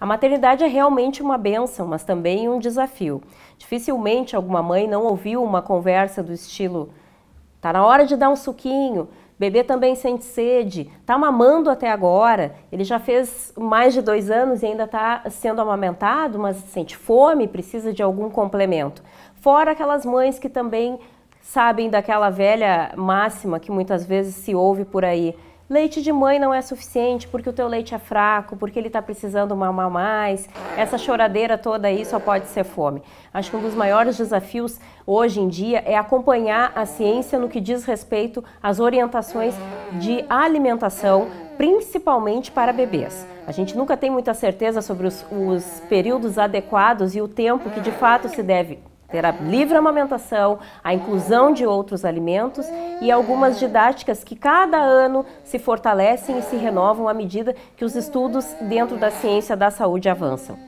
A maternidade é realmente uma benção, mas também um desafio. Dificilmente alguma mãe não ouviu uma conversa do estilo: tá na hora de dar um suquinho, bebê também sente sede, tá mamando até agora, ele já fez mais de dois anos e ainda está sendo amamentado, mas sente fome, precisa de algum complemento. Fora aquelas mães que também sabem daquela velha máxima que muitas vezes se ouve por aí Leite de mãe não é suficiente porque o teu leite é fraco, porque ele está precisando mamar mais. Essa choradeira toda aí só pode ser fome. Acho que um dos maiores desafios hoje em dia é acompanhar a ciência no que diz respeito às orientações de alimentação, principalmente para bebês. A gente nunca tem muita certeza sobre os, os períodos adequados e o tempo que de fato se deve ter a livre amamentação, a inclusão de outros alimentos e algumas didáticas que cada ano se fortalecem e se renovam à medida que os estudos dentro da ciência da saúde avançam.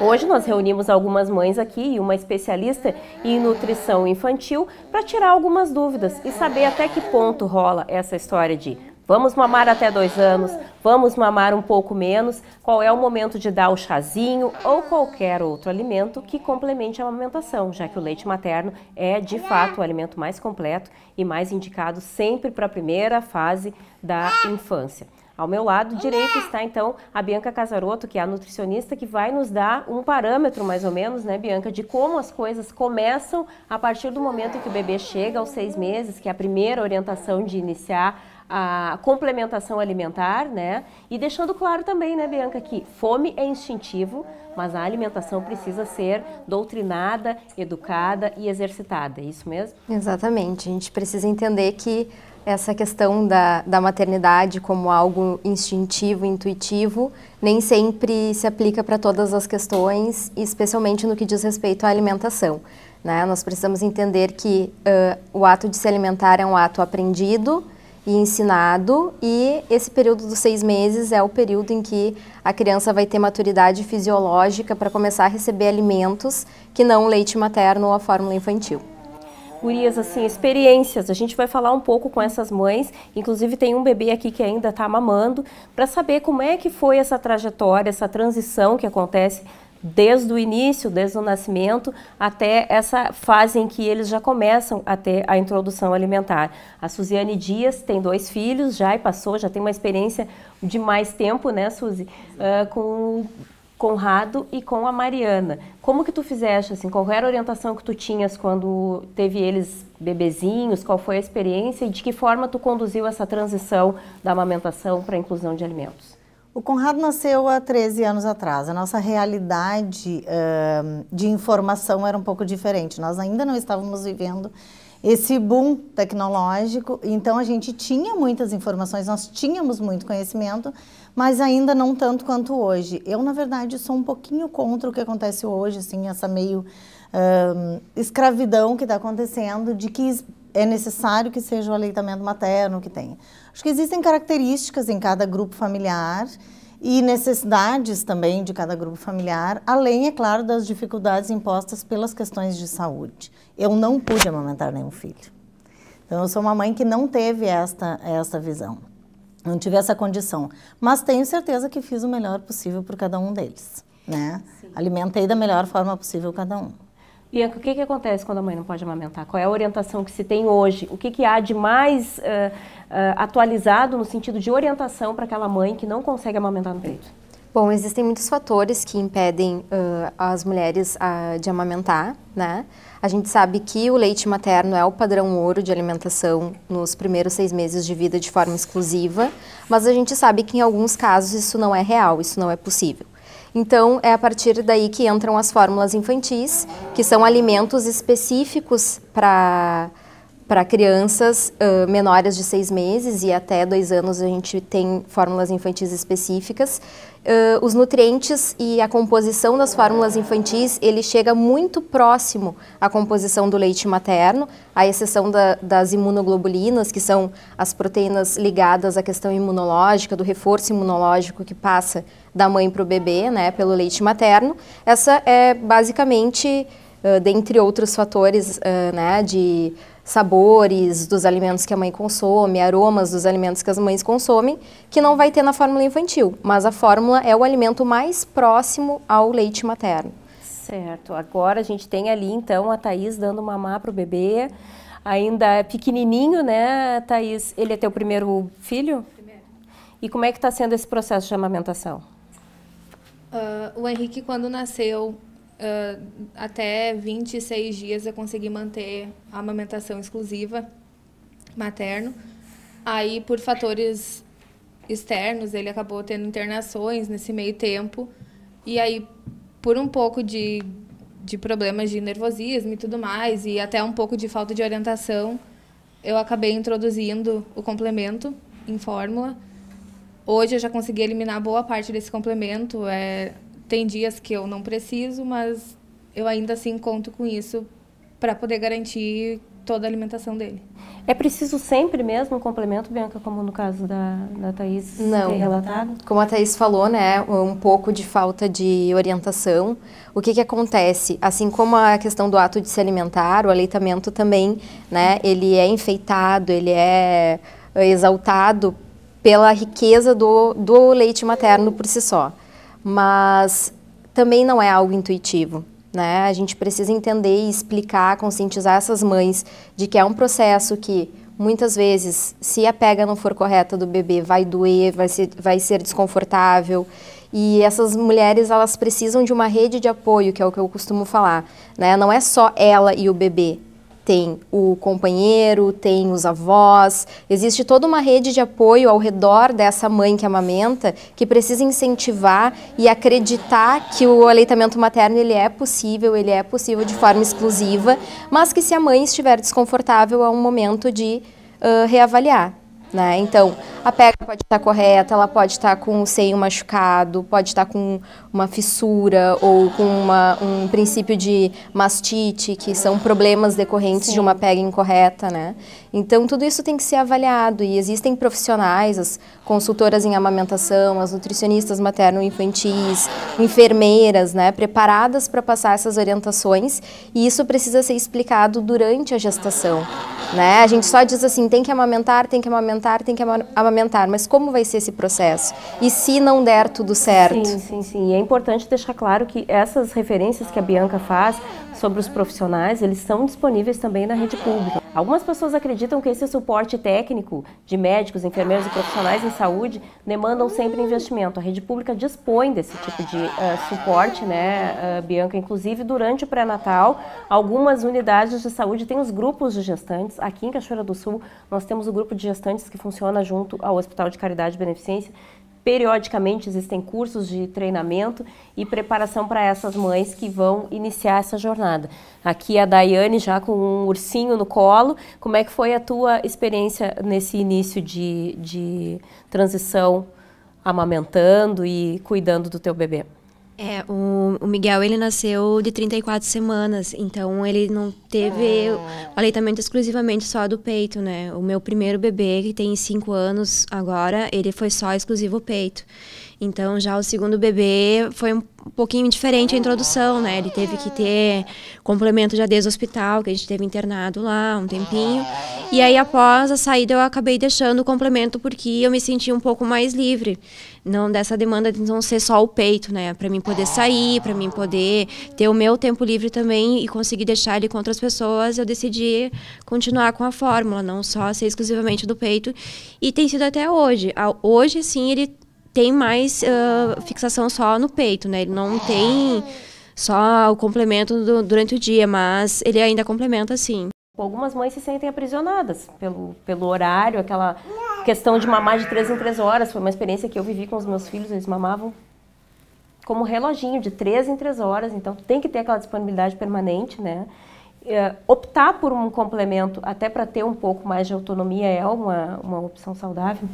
Hoje nós reunimos algumas mães aqui e uma especialista em nutrição infantil para tirar algumas dúvidas e saber até que ponto rola essa história de Vamos mamar até dois anos, vamos mamar um pouco menos. Qual é o momento de dar o chazinho ou qualquer outro alimento que complemente a amamentação, já que o leite materno é de fato o alimento mais completo e mais indicado sempre para a primeira fase da infância. Ao meu lado direito está então a Bianca Casaroto, que é a nutricionista que vai nos dar um parâmetro mais ou menos, né, Bianca, de como as coisas começam a partir do momento que o bebê chega aos seis meses, que é a primeira orientação de iniciar a complementação alimentar, né? E deixando claro também, né, Bianca, que fome é instintivo, mas a alimentação precisa ser doutrinada, educada e exercitada. É isso mesmo? Exatamente. A gente precisa entender que essa questão da, da maternidade como algo instintivo, intuitivo, nem sempre se aplica para todas as questões, especialmente no que diz respeito à alimentação. Né? Nós precisamos entender que uh, o ato de se alimentar é um ato aprendido, e ensinado, e esse período dos seis meses é o período em que a criança vai ter maturidade fisiológica para começar a receber alimentos que não o leite materno ou a fórmula infantil. Gurias, assim, experiências. A gente vai falar um pouco com essas mães. Inclusive, tem um bebê aqui que ainda está mamando, para saber como é que foi essa trajetória, essa transição que acontece desde o início, desde o nascimento, até essa fase em que eles já começam a ter a introdução alimentar. A Suziane Dias tem dois filhos já e passou, já tem uma experiência de mais tempo, né, Suzy, uh, com Conrado e com a Mariana. Como que tu fizeste, assim, qual era a orientação que tu tinhas quando teve eles bebezinhos, qual foi a experiência e de que forma tu conduziu essa transição da amamentação para a inclusão de alimentos? O Conrado nasceu há 13 anos atrás. A nossa realidade uh, de informação era um pouco diferente. Nós ainda não estávamos vivendo esse boom tecnológico, então a gente tinha muitas informações, nós tínhamos muito conhecimento, mas ainda não tanto quanto hoje. Eu, na verdade, sou um pouquinho contra o que acontece hoje, assim, essa meio uh, escravidão que está acontecendo, de que é necessário que seja o aleitamento materno que tenha. Acho que existem características em cada grupo familiar e necessidades também de cada grupo familiar, além, é claro, das dificuldades impostas pelas questões de saúde. Eu não pude amamentar nenhum filho. Então, eu sou uma mãe que não teve esta, esta visão, não tive essa condição. Mas tenho certeza que fiz o melhor possível por cada um deles. Né? Alimentei da melhor forma possível cada um. Bianca, o que, que acontece quando a mãe não pode amamentar? Qual é a orientação que se tem hoje? O que, que há de mais uh, uh, atualizado no sentido de orientação para aquela mãe que não consegue amamentar no peito? Bom, existem muitos fatores que impedem uh, as mulheres de amamentar, né? A gente sabe que o leite materno é o padrão ouro de alimentação nos primeiros seis meses de vida de forma exclusiva, mas a gente sabe que em alguns casos isso não é real, isso não é possível. Então, é a partir daí que entram as fórmulas infantis, que são alimentos específicos para para crianças uh, menores de seis meses e até dois anos a gente tem fórmulas infantis específicas. Uh, os nutrientes e a composição das fórmulas infantis, ele chega muito próximo à composição do leite materno, à exceção da, das imunoglobulinas, que são as proteínas ligadas à questão imunológica, do reforço imunológico que passa da mãe para o bebê, né, pelo leite materno. Essa é basicamente, uh, dentre outros fatores, né, de sabores dos alimentos que a mãe consome, aromas dos alimentos que as mães consomem, que não vai ter na fórmula infantil, mas a fórmula é o alimento mais próximo ao leite materno. Certo. Agora a gente tem ali então a Thaís dando mamar para o bebê, ainda é pequenininho, né, Thaís? Ele é teu primeiro filho? Primeiro. E como é que está sendo esse processo de amamentação? Uh, o Henrique, quando nasceu, uh, até 26 dias eu consegui manter a amamentação exclusiva materno. Aí, por fatores externos, ele acabou tendo internações nesse meio tempo. E aí, por um pouco de, de problemas de nervosismo e tudo mais, e até um pouco de falta de orientação, eu acabei introduzindo o complemento em fórmula. Hoje eu já consegui eliminar boa parte desse complemento. É, tem dias que eu não preciso, mas eu ainda assim conto com isso para poder garantir toda a alimentação dele. É preciso sempre mesmo um complemento, Bianca, como no caso da, da Thaís Não. tem relatado? Como a Thaís falou, né, um pouco de falta de orientação. O que que acontece? Assim como a questão do ato de se alimentar, o aleitamento também, né, ele é enfeitado, ele é exaltado pela riqueza do, do leite materno por si só mas também não é algo intuitivo. Né? A gente precisa entender e explicar, conscientizar essas mães de que é um processo que muitas vezes, se a pega não for correta do bebê, vai doer, vai ser, vai ser desconfortável. E essas mulheres, elas precisam de uma rede de apoio, que é o que eu costumo falar. Né? Não é só ela e o bebê, tem o companheiro, tem os avós, existe toda uma rede de apoio ao redor dessa mãe que amamenta que precisa incentivar e acreditar que o aleitamento materno ele é possível, ele é possível de forma exclusiva, mas que se a mãe estiver desconfortável é um momento de uh, reavaliar. Né? Então, a pega pode estar correta, ela pode estar com o seio machucado, pode estar com uma fissura ou com uma, um princípio de mastite, que são problemas decorrentes Sim. de uma pega incorreta, né? Então, tudo isso tem que ser avaliado e existem profissionais, as consultoras em amamentação, as nutricionistas materno-infantis, enfermeiras, né, preparadas para passar essas orientações e isso precisa ser explicado durante a gestação. Né? A gente só diz assim, tem que amamentar, tem que amamentar, tem que amamentar, mas como vai ser esse processo? E se não der tudo certo? Sim, sim, sim. E é importante deixar claro que essas referências que a Bianca faz sobre os profissionais, eles são disponíveis também na rede pública. Algumas pessoas acreditam que esse suporte técnico de médicos, enfermeiros e profissionais em saúde demandam sempre investimento. A rede pública dispõe desse tipo de uh, suporte, né, uh, Bianca? Inclusive, durante o pré-natal, algumas unidades de saúde têm os grupos de gestantes. Aqui em Cachoeira do Sul, nós temos o grupo de gestantes que funciona junto ao Hospital de Caridade e Beneficência Periodicamente existem cursos de treinamento e preparação para essas mães que vão iniciar essa jornada. Aqui a Daiane já com um ursinho no colo. Como é que foi a tua experiência nesse início de, de transição, amamentando e cuidando do teu bebê? É, o, o, Miguel, ele nasceu de 34 semanas, então ele não teve o aleitamento exclusivamente só do peito, né? O meu primeiro bebê, que tem 5 anos agora, ele foi só exclusivo peito. Então, já o segundo bebê foi um pouquinho diferente a introdução, né? Ele teve que ter complemento já desde o hospital, que a gente teve internado lá um tempinho. E aí, após a saída, eu acabei deixando o complemento porque eu me senti um pouco mais livre. Não dessa demanda de não ser só o peito, né? Para mim poder sair, para mim poder ter o meu tempo livre também e conseguir deixar ele com outras pessoas, eu decidi continuar com a fórmula, não só ser exclusivamente do peito. E tem sido até hoje. Hoje, sim, ele tem mais uh, fixação só no peito, né? Ele não tem só o complemento do, durante o dia, mas ele ainda complementa sim. Algumas mães se sentem aprisionadas pelo, pelo horário, aquela questão de mamar de três em três horas. Foi uma experiência que eu vivi com os meus filhos, eles mamavam como reloginho, de três em três horas, então tem que ter aquela disponibilidade permanente, né? É, optar por um complemento até para ter um pouco mais de autonomia é uma, uma opção saudável?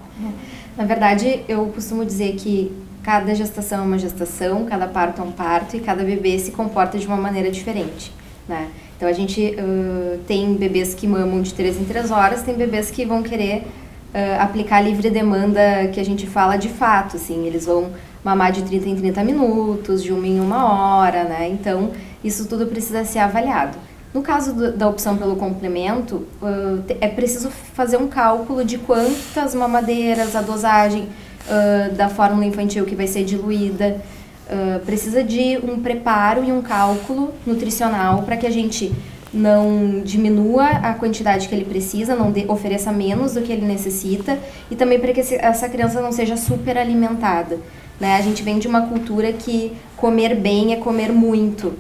Na verdade, eu costumo dizer que cada gestação é uma gestação, cada parto é um parto e cada bebê se comporta de uma maneira diferente, né? Então a gente uh, tem bebês que mamam de 3 em 3 horas, tem bebês que vão querer uh, aplicar livre demanda que a gente fala de fato, assim, eles vão mamar de 30 em 30 minutos, de uma em uma hora, né? Então isso tudo precisa ser avaliado. No caso do, da opção pelo complemento, uh, é preciso fazer um cálculo de quantas mamadeiras, a dosagem uh, da fórmula infantil que vai ser diluída. Uh, precisa de um preparo e um cálculo nutricional para que a gente não diminua a quantidade que ele precisa, não de, ofereça menos do que ele necessita e também para que essa criança não seja super alimentada. Né? A gente vem de uma cultura que comer bem é comer muito.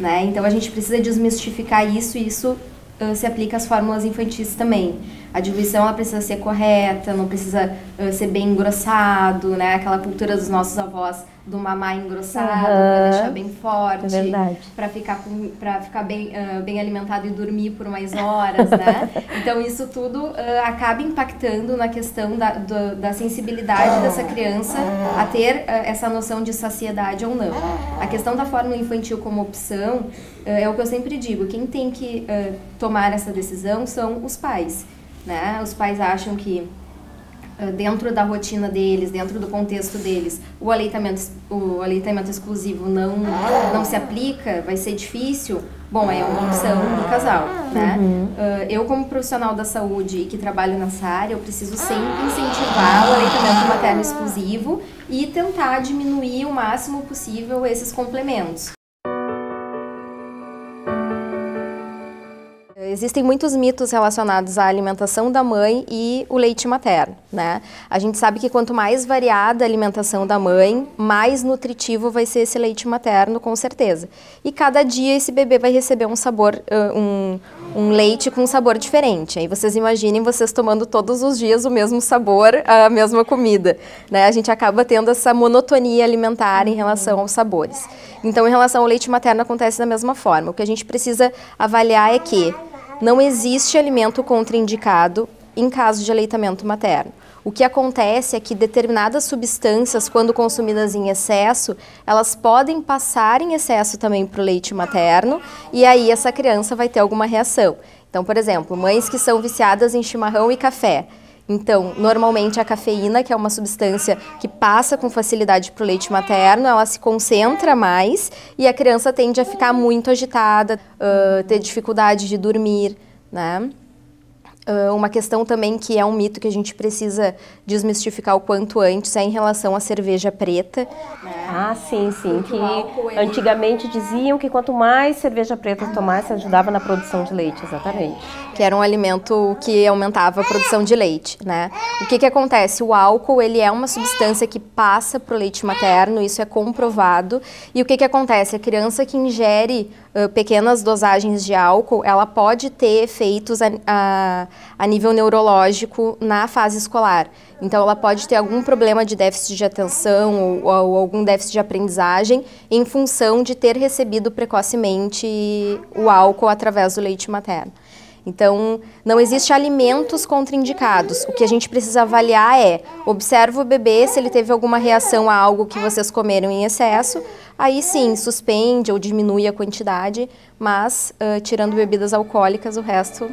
Né? Então a gente precisa desmistificar isso e isso uh, se aplica às fórmulas infantis também. A diluição ela precisa ser correta, não precisa uh, ser bem engrossado, né? Aquela cultura dos nossos avós do mamar engrossado, uhum. para deixar bem forte, é para ficar para ficar bem uh, bem alimentado e dormir por mais horas, né? Então isso tudo uh, acaba impactando na questão da, do, da sensibilidade dessa criança a ter essa noção de saciedade ou não. A questão da fórmula infantil como opção é o que eu sempre digo. Quem tem que tomar essa decisão são os pais, né? Os pais acham que ah, dentro da rotina deles, dentro do contexto deles, o aleitamento, o aleitamento exclusivo não, não se aplica, vai ser difícil, bom, é uma opção do casal, né? Uhum. Uh, eu, como profissional da saúde e que trabalho nessa área, eu preciso sempre incentivar o aleitamento materno exclusivo e tentar diminuir o máximo possível esses complementos. Existem muitos mitos relacionados à alimentação da mãe e o leite materno, né? A gente sabe que quanto mais variada a alimentação da mãe, mais nutritivo vai ser esse leite materno, com certeza. E cada dia esse bebê vai receber um sabor, um, um leite com um sabor diferente. Aí vocês imaginem vocês tomando todos os dias o mesmo sabor, a mesma comida, né? A gente acaba tendo essa monotonia alimentar em relação aos sabores. Então, em relação ao leite materno, acontece da mesma forma. O que a gente precisa avaliar é que não existe alimento contraindicado em caso de aleitamento materno. O que acontece é que determinadas substâncias, quando consumidas em excesso, elas podem passar em excesso também para o leite materno e aí essa criança vai ter alguma reação. Então, por exemplo, mães que são viciadas em chimarrão e café. Então, normalmente a cafeína, que é uma substância que passa com facilidade para o leite materno, ela se concentra mais e a criança tende a ficar muito agitada, uh, ter dificuldade de dormir, né? Uh, uma questão também que é um mito que a gente precisa desmistificar o quanto antes é em relação à cerveja preta. Né? Ah, sim, sim. Que antigamente diziam que quanto mais cerveja preta tomasse, ajudava na produção de leite, exatamente. Que era um alimento que aumentava a produção de leite, né? O que que acontece? O álcool, ele é uma substância que passa para o leite materno, isso é comprovado. E o que que acontece? A criança que ingere pequenas dosagens de álcool, ela pode ter efeitos a, a, a nível neurológico na fase escolar. Então, ela pode ter algum problema de déficit de atenção ou, ou, algum déficit de aprendizagem em função de ter recebido precocemente o álcool através do leite materno. Então, não existe alimentos contraindicados. O que a gente precisa avaliar é, observa o bebê, se ele teve alguma reação a algo que vocês comeram em excesso, aí sim, suspende ou diminui a quantidade, mas uh, tirando bebidas alcoólicas, o resto